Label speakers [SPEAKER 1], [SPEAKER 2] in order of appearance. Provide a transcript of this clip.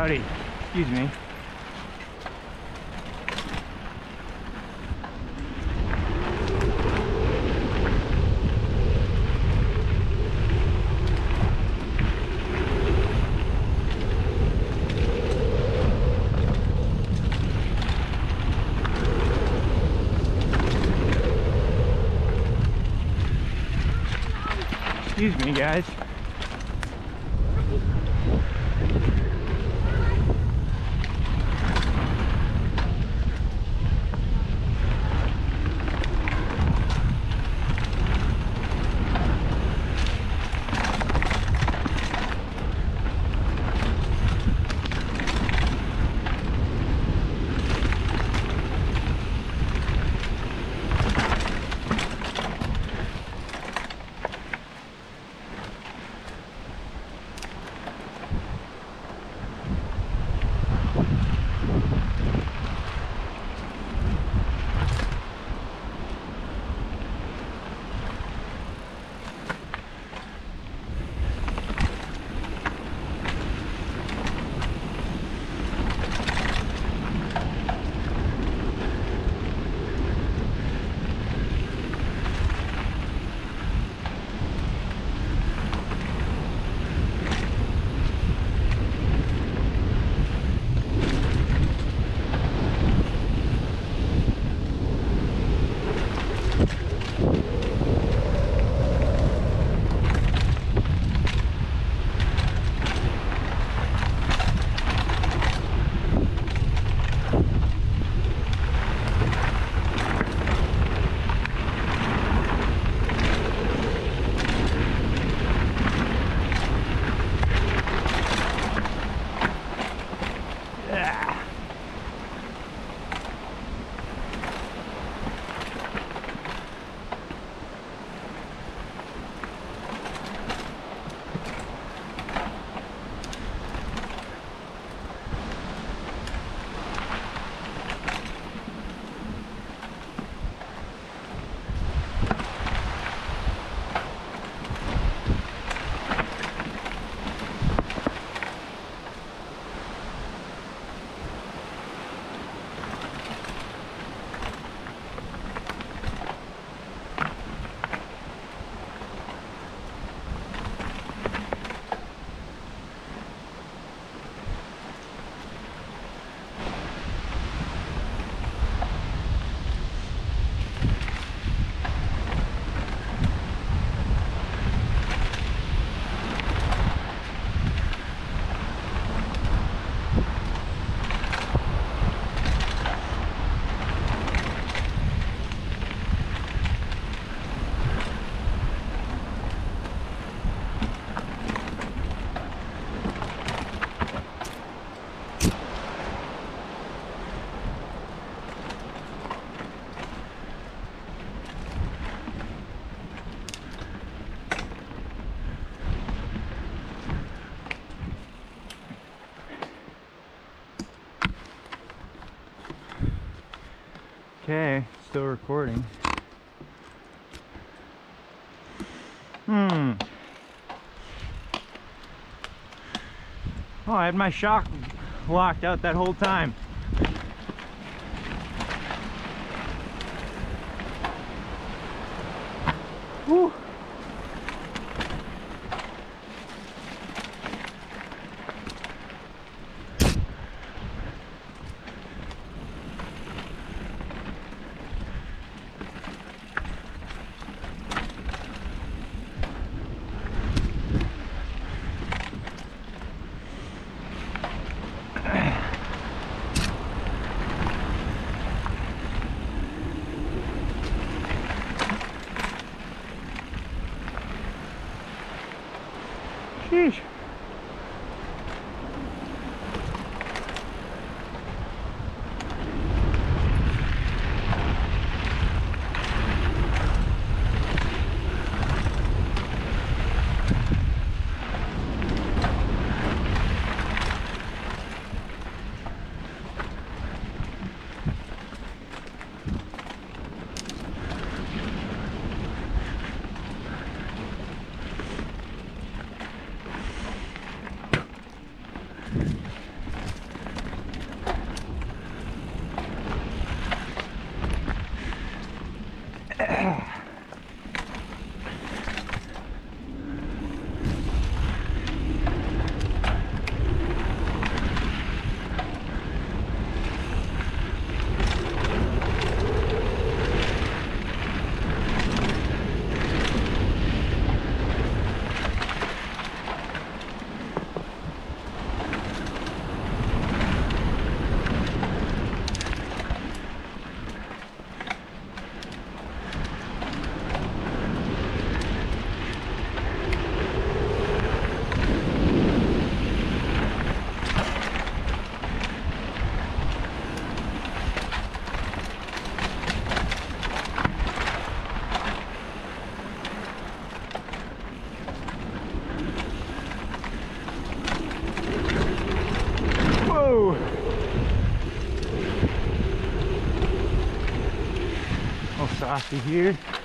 [SPEAKER 1] Howdy. Excuse me. Excuse me, guys. Okay, still recording. Hmm. Oh, I had my shock locked out that whole time. Whoa! Oh, saucy here.